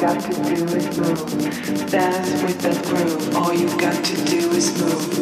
got to do is move. Dance with the groove. All you've got to do is move.